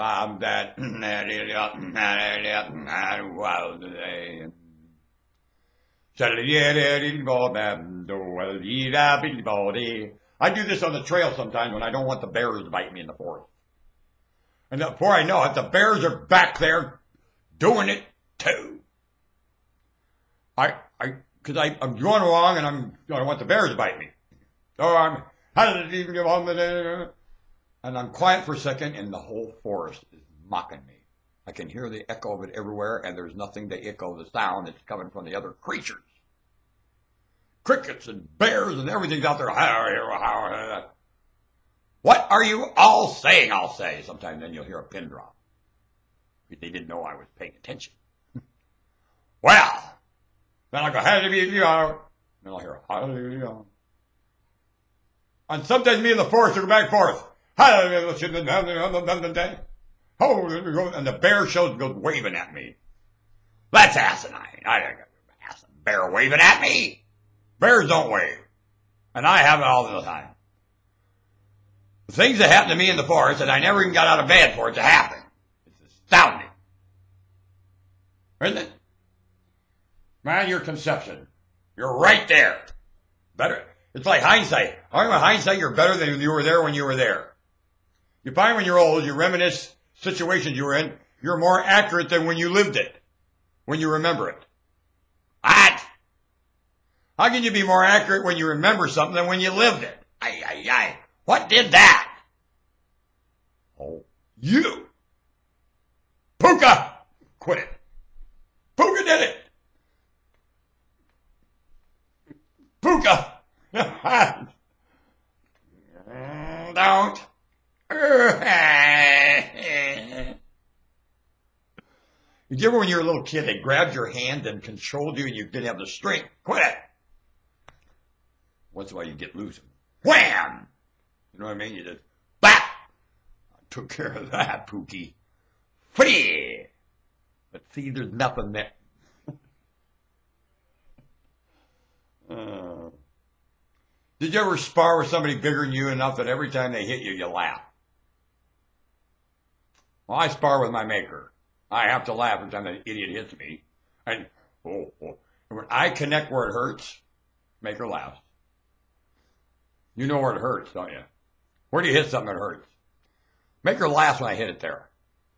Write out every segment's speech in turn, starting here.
I'm that. I do this on the trail sometimes when I don't want the bears to bite me in the forest. And before I know it, the bears are back there doing it too. I, I, cause I, I'm going along and I'm, I want the bears to bite me. So I'm, and I'm quiet for a second and the whole forest is mocking me. I can hear the echo of it everywhere, and there's nothing to echo the sound that's coming from the other creatures. Crickets and bears and everything's out there. What are you all saying? I'll say. Sometimes then you'll hear a pin drop. They didn't know I was paying attention. well, then I'll go, hallelujah. Then I'll hear, hallelujah. And sometimes me and the forest will go back and forth. And the bear shows and goes waving at me. That's asinine. I don't a bear waving at me. Bears don't wave. And I have it all the time. The things that happen to me in the forest that I never even got out of bed for it to happen. It's astounding. Isn't it? Man, your conception. You're right there. Better. It's like hindsight. I with hindsight, you're better than you were there when you were there. You find when you're old, you reminisce situations you were in, you're more accurate than when you lived it, when you remember it. What? How can you be more accurate when you remember something than when you lived it? Ay, ay, ay. What did that? Oh, you. Puka! Quit it. Puka did it. Puka! Don't. Did you ever, when you were a little kid, they grabbed your hand and controlled you and you didn't have the strength? Quit it! Once in a while you get loose. Wham! You know what I mean? You just, bap! I took care of that, Pookie. Free! But see, there's nothing there. uh, did you ever spar with somebody bigger than you enough that every time they hit you, you laugh? Well, I spar with my maker. I have to laugh every time that idiot hits me. And, oh, oh. when I connect where it hurts, maker laughs. You know where it hurts, don't you? Where do you hit something that hurts? Maker laughs when I hit it there.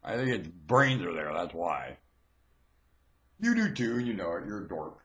I think its brains are there, that's why. You do too, you know it, you're a dork.